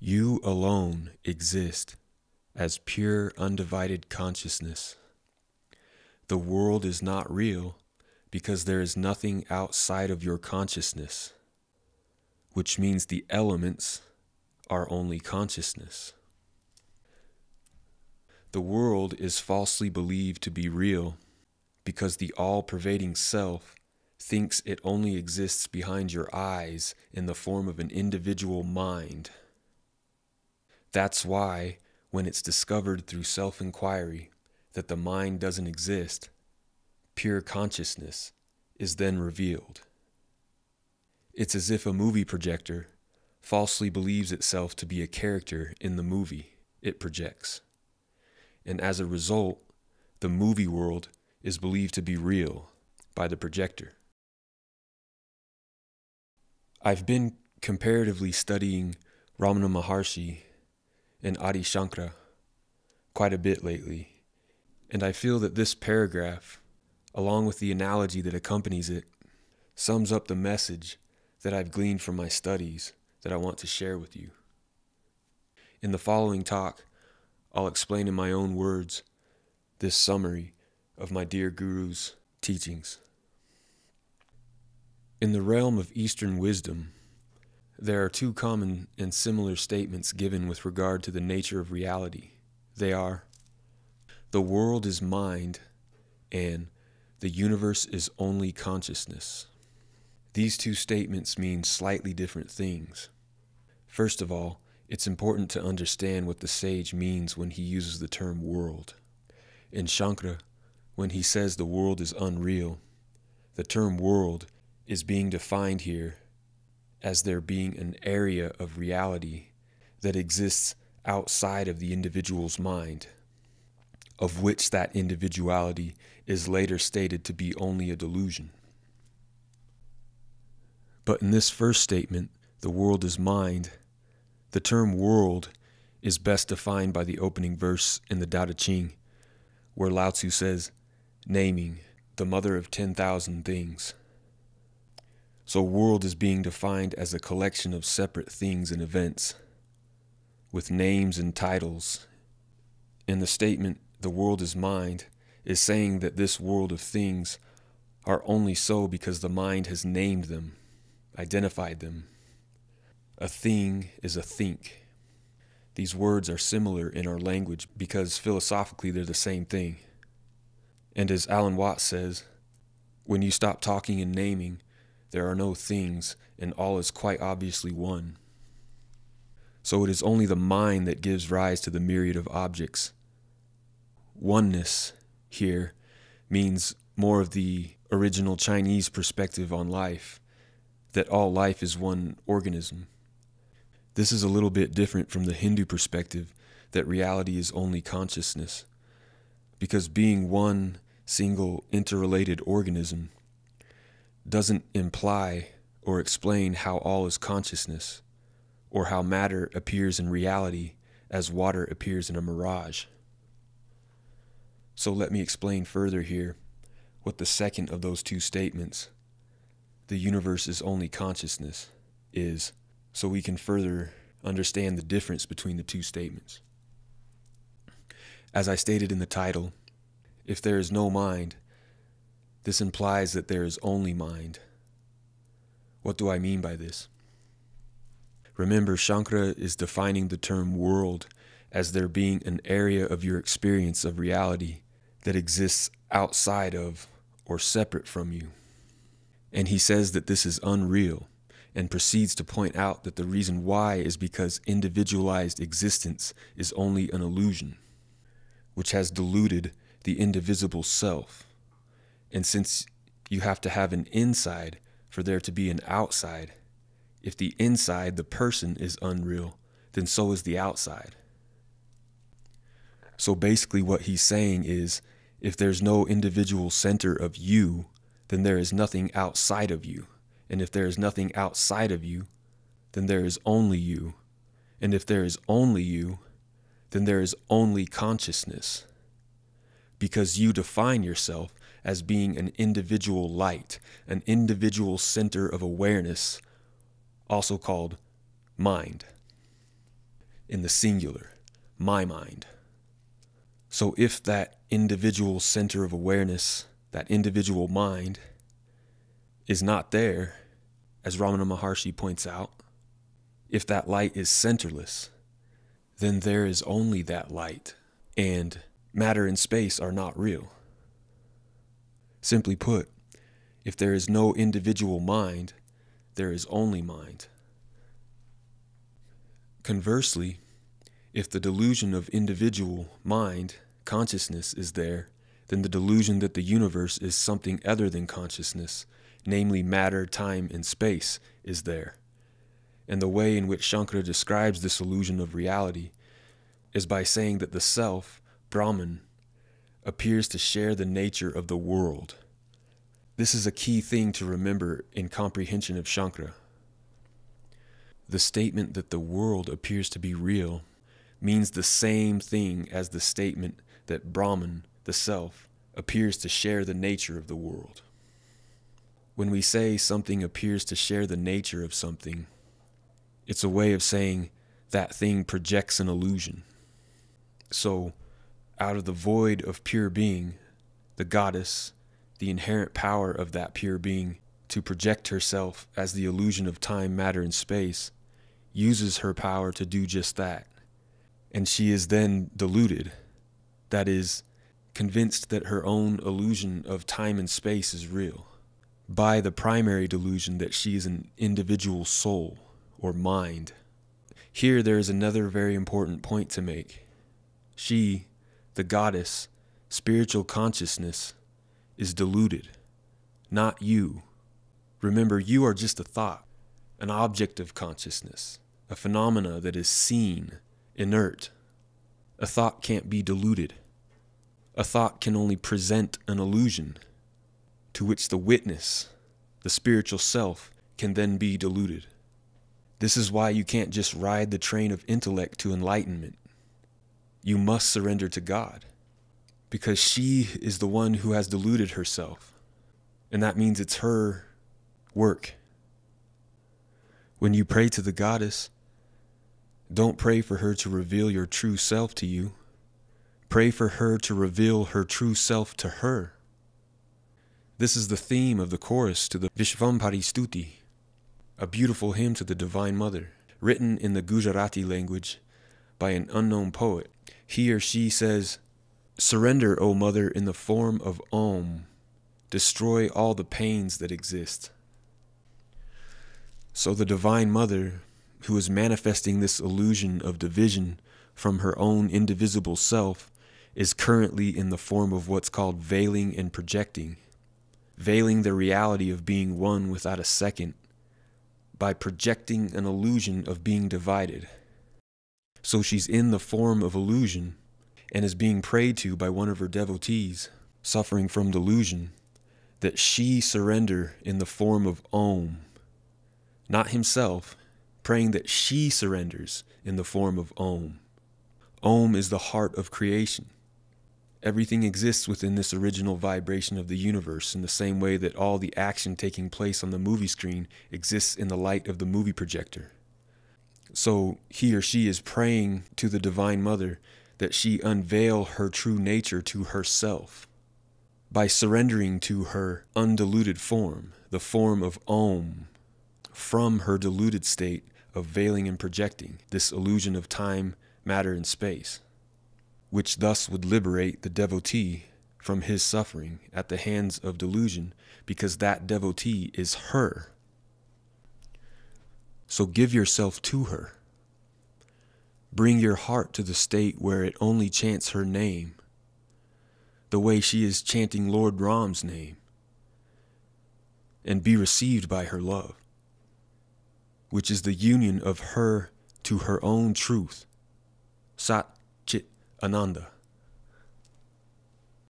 You alone exist as pure, undivided consciousness. The world is not real because there is nothing outside of your consciousness, which means the elements are only consciousness. The world is falsely believed to be real because the all pervading self thinks it only exists behind your eyes in the form of an individual mind. That's why, when it's discovered through self inquiry that the mind doesn't exist, pure consciousness is then revealed. It's as if a movie projector falsely believes itself to be a character in the movie it projects. And as a result, the movie world is believed to be real by the projector. I've been comparatively studying Ramana Maharshi and Adi Shankara quite a bit lately, and I feel that this paragraph, along with the analogy that accompanies it, sums up the message that I've gleaned from my studies that I want to share with you. In the following talk, I'll explain in my own words this summary of my dear Guru's teachings. In the realm of Eastern wisdom, there are two common and similar statements given with regard to the nature of reality. They are the world is mind and the universe is only consciousness. These two statements mean slightly different things. First of all, it's important to understand what the sage means when he uses the term world. In Shankara, when he says the world is unreal, the term world is being defined here as there being an area of reality that exists outside of the individual's mind, of which that individuality is later stated to be only a delusion. But in this first statement, the world is mind, the term world is best defined by the opening verse in the Tao Te Ching, where Lao Tzu says, naming, the mother of 10,000 things. So, world is being defined as a collection of separate things and events, with names and titles. In the statement, the world is mind, is saying that this world of things are only so because the mind has named them, identified them. A thing is a think. These words are similar in our language because philosophically they're the same thing. And as Alan Watts says, when you stop talking and naming, there are no things, and all is quite obviously one. So it is only the mind that gives rise to the myriad of objects. Oneness here means more of the original Chinese perspective on life, that all life is one organism. This is a little bit different from the Hindu perspective that reality is only consciousness, because being one single interrelated organism doesn't imply or explain how all is consciousness, or how matter appears in reality as water appears in a mirage. So let me explain further here what the second of those two statements, the universe is only consciousness, is, so we can further understand the difference between the two statements. As I stated in the title, if there is no mind, this implies that there is only mind. What do I mean by this? Remember, Shankara is defining the term world as there being an area of your experience of reality that exists outside of or separate from you. And he says that this is unreal and proceeds to point out that the reason why is because individualized existence is only an illusion, which has deluded the indivisible self. And since you have to have an inside for there to be an outside, if the inside, the person, is unreal, then so is the outside. So basically, what he's saying is if there's no individual center of you, then there is nothing outside of you. And if there is nothing outside of you, then there is only you. And if there is only you, then there is only consciousness. Because you define yourself as being an individual light, an individual center of awareness, also called mind. in the singular, my mind. So if that individual center of awareness, that individual mind, is not there, as Ramana Maharshi points out, if that light is centerless, then there is only that light, and matter and space are not real. Simply put, if there is no individual mind, there is only mind. Conversely, if the delusion of individual mind, consciousness, is there, then the delusion that the universe is something other than consciousness, namely matter, time, and space, is there. And the way in which Shankara describes this illusion of reality is by saying that the self, Brahman, appears to share the nature of the world. This is a key thing to remember in comprehension of Shankara. The statement that the world appears to be real means the same thing as the statement that Brahman, the self, appears to share the nature of the world. When we say something appears to share the nature of something, it's a way of saying that thing projects an illusion. So, out of the void of pure being, the goddess, the inherent power of that pure being to project herself as the illusion of time, matter, and space, uses her power to do just that. And she is then deluded, that is, convinced that her own illusion of time and space is real, by the primary delusion that she is an individual soul or mind. Here there is another very important point to make. She, the goddess, spiritual consciousness, is deluded, not you. Remember, you are just a thought, an object of consciousness, a phenomena that is seen, inert. A thought can't be deluded. A thought can only present an illusion to which the witness, the spiritual self, can then be deluded. This is why you can't just ride the train of intellect to enlightenment. You must surrender to God because she is the one who has deluded herself. And that means it's her work. When you pray to the goddess, don't pray for her to reveal your true self to you. Pray for her to reveal her true self to her. This is the theme of the chorus to the Vishwambhari Stuti, a beautiful hymn to the Divine Mother, written in the Gujarati language by an unknown poet. He or she says, Surrender, O Mother, in the form of Om. Destroy all the pains that exist. So the Divine Mother, who is manifesting this illusion of division from her own indivisible self, is currently in the form of what's called veiling and projecting, veiling the reality of being one without a second by projecting an illusion of being divided. So she's in the form of illusion and is being prayed to by one of her devotees, suffering from delusion, that she surrender in the form of Om, not himself, praying that she surrenders in the form of Om. Om is the heart of creation. Everything exists within this original vibration of the universe in the same way that all the action taking place on the movie screen exists in the light of the movie projector. So he or she is praying to the Divine Mother that she unveil her true nature to herself by surrendering to her undiluted form, the form of Om, from her diluted state of veiling and projecting this illusion of time, matter, and space, which thus would liberate the devotee from his suffering at the hands of delusion because that devotee is her. So give yourself to her. Bring your heart to the state where it only chants her name, the way she is chanting Lord Ram's name, and be received by her love, which is the union of her to her own truth, Sat Chit Ananda.